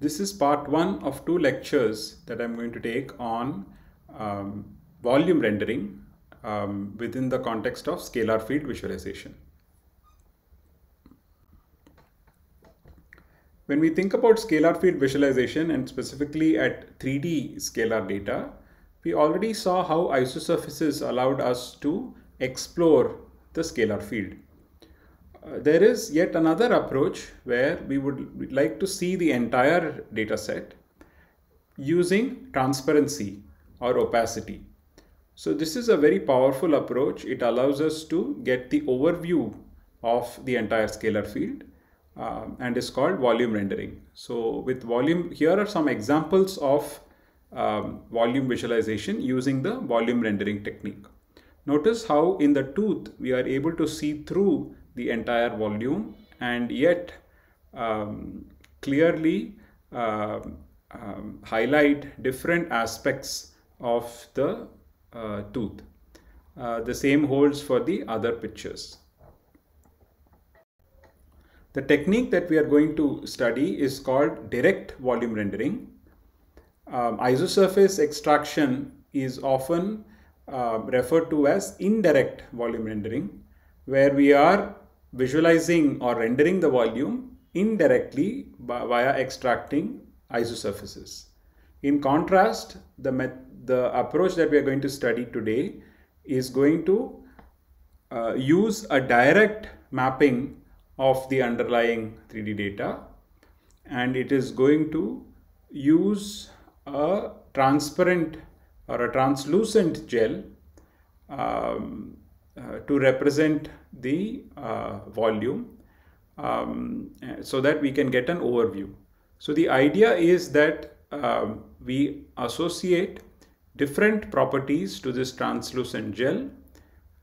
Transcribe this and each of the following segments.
This is part one of two lectures that I'm going to take on um, volume rendering um, within the context of scalar field visualization. When we think about scalar field visualization and specifically at 3D scalar data, we already saw how isosurfaces allowed us to explore the scalar field. Uh, there is yet another approach where we would like to see the entire data set using transparency or opacity. So this is a very powerful approach. It allows us to get the overview of the entire scalar field um, and is called volume rendering. So with volume, here are some examples of um, volume visualization using the volume rendering technique. Notice how in the tooth we are able to see through the entire volume and yet um, clearly uh, um, highlight different aspects of the uh, tooth. Uh, the same holds for the other pictures. The technique that we are going to study is called direct volume rendering. Um, isosurface extraction is often uh, referred to as indirect volume rendering, where we are visualizing or rendering the volume indirectly by, via extracting isosurfaces. In contrast, the, the approach that we are going to study today is going to uh, use a direct mapping of the underlying 3D data and it is going to use a transparent or a translucent gel um, to represent the uh, volume um, so that we can get an overview. So the idea is that um, we associate different properties to this translucent gel,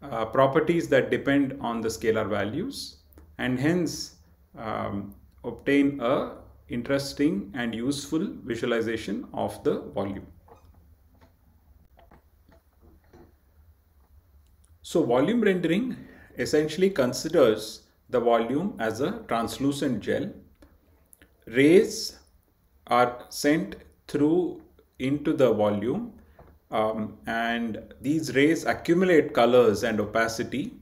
uh, properties that depend on the scalar values and hence um, obtain a interesting and useful visualization of the volume. So volume rendering essentially considers the volume as a translucent gel. Rays are sent through into the volume um, and these rays accumulate colors and opacity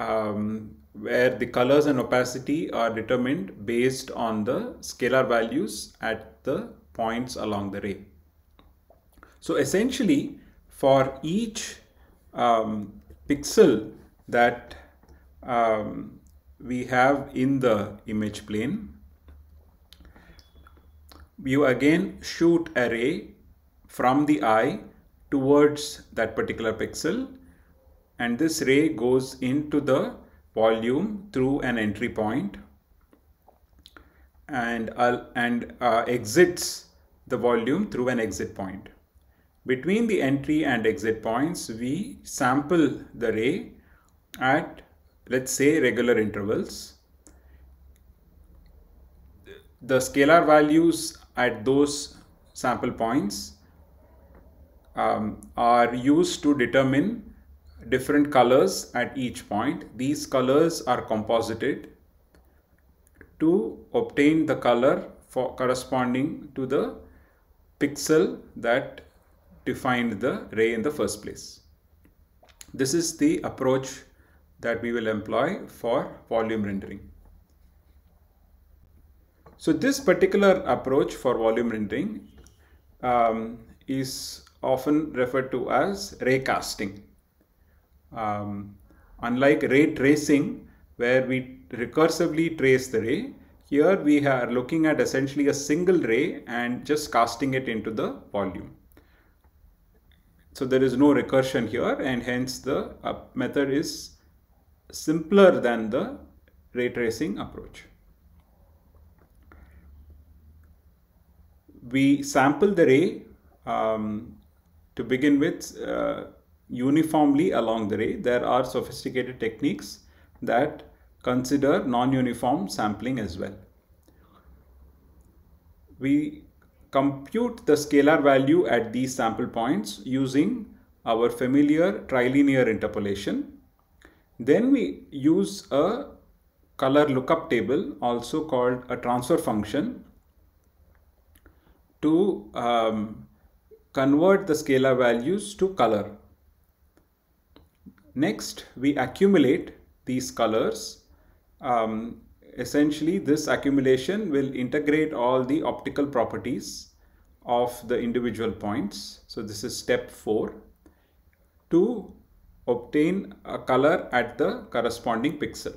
um, where the colors and opacity are determined based on the scalar values at the points along the ray. So essentially for each um, pixel that um, we have in the image plane, you again shoot a ray from the eye towards that particular pixel and this ray goes into the volume through an entry point and, uh, and uh, exits the volume through an exit point. Between the entry and exit points, we sample the ray at, let's say, regular intervals. The scalar values at those sample points um, are used to determine different colors at each point. These colors are composited to obtain the color for corresponding to the pixel that defined the ray in the first place. This is the approach that we will employ for volume rendering. So this particular approach for volume rendering um, is often referred to as ray casting. Um, unlike ray tracing, where we recursively trace the ray, here we are looking at essentially a single ray and just casting it into the volume. So there is no recursion here and hence the uh, method is simpler than the ray tracing approach. We sample the ray um, to begin with uh, uniformly along the ray. There are sophisticated techniques that consider non-uniform sampling as well. We compute the scalar value at these sample points using our familiar trilinear interpolation. Then we use a color lookup table also called a transfer function to um, convert the scalar values to color. Next, we accumulate these colors. Um, essentially, this accumulation will integrate all the optical properties of the individual points. So this is step 4 to obtain a color at the corresponding pixel.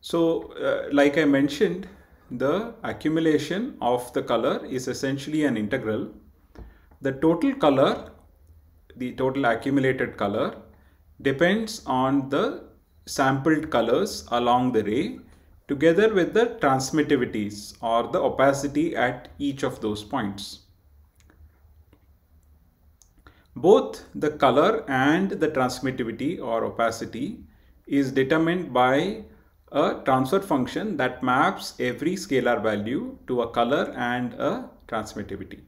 So uh, like I mentioned, the accumulation of the color is essentially an integral. The total color, the total accumulated color depends on the sampled colors along the ray together with the transmittivities or the opacity at each of those points. Both the color and the transmittivity or opacity is determined by a transfer function that maps every scalar value to a color and a transmittivity.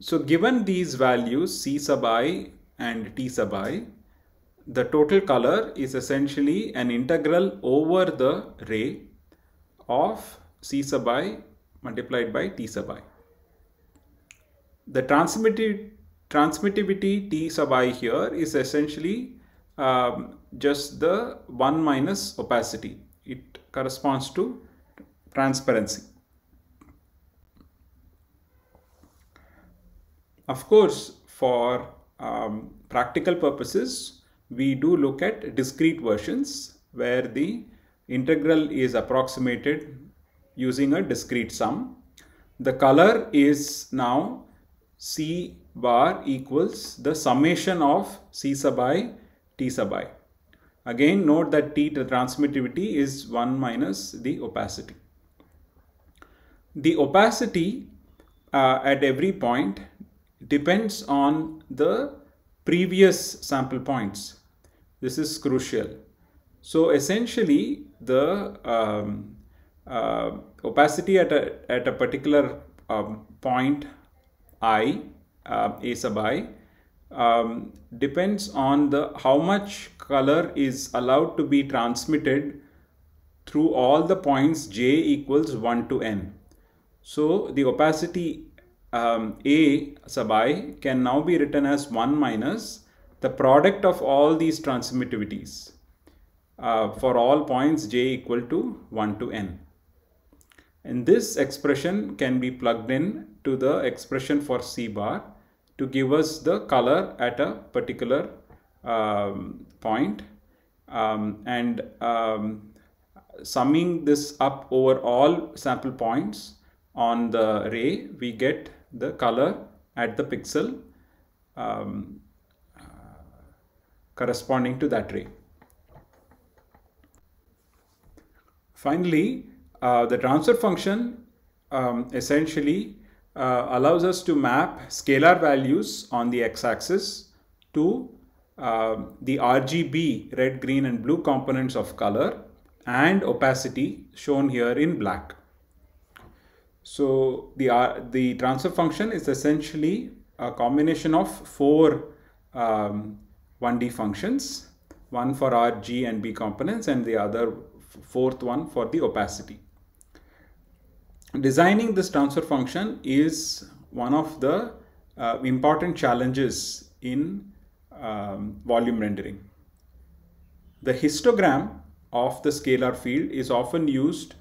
So given these values C sub i and T sub i, the total color is essentially an integral over the ray of C sub i multiplied by T sub i. The transmittivity, transmittivity T sub i here is essentially um, just the 1 minus opacity. It corresponds to transparency. Of course, for um, practical purposes, we do look at discrete versions where the integral is approximated using a discrete sum. The color is now C bar equals the summation of C sub i T sub i. Again note that T the transmittivity is 1 minus the opacity. The opacity uh, at every point depends on the previous sample points. This is crucial. So essentially the um, uh, opacity at a, at a particular um, point i, uh, a sub i, um, depends on the how much color is allowed to be transmitted through all the points j equals 1 to n. So the opacity um, A sub i can now be written as 1 minus the product of all these transmittivities uh, for all points j equal to 1 to n. And this expression can be plugged in to the expression for C bar to give us the color at a particular um, point. Um, and um, summing this up over all sample points on the ray, we get the color at the pixel um, uh, corresponding to that ray. Finally, uh, the transfer function um, essentially uh, allows us to map scalar values on the x-axis to uh, the RGB red, green and blue components of color and opacity shown here in black. So the, uh, the transfer function is essentially a combination of four um, 1D functions, one for R, G and B components and the other fourth one for the opacity. Designing this transfer function is one of the uh, important challenges in um, volume rendering. The histogram of the scalar field is often used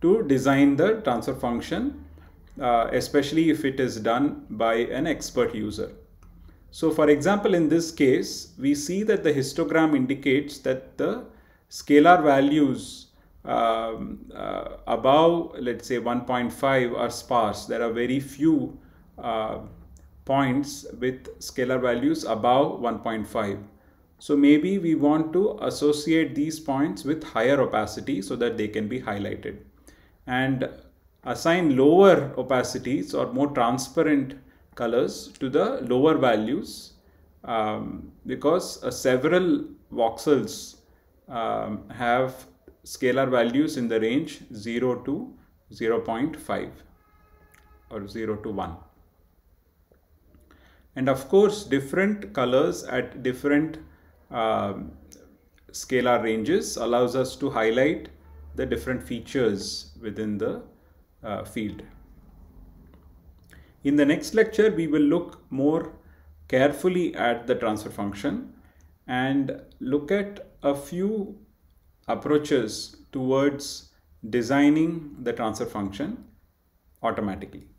to design the transfer function, uh, especially if it is done by an expert user. So for example, in this case, we see that the histogram indicates that the scalar values um, uh, above, let's say 1.5 are sparse. There are very few uh, points with scalar values above 1.5. So maybe we want to associate these points with higher opacity so that they can be highlighted and assign lower opacities or more transparent colors to the lower values um, because uh, several voxels um, have scalar values in the range 0 to 0 0.5 or 0 to 1 and of course different colors at different um, scalar ranges allows us to highlight the different features within the uh, field. In the next lecture, we will look more carefully at the transfer function and look at a few approaches towards designing the transfer function automatically.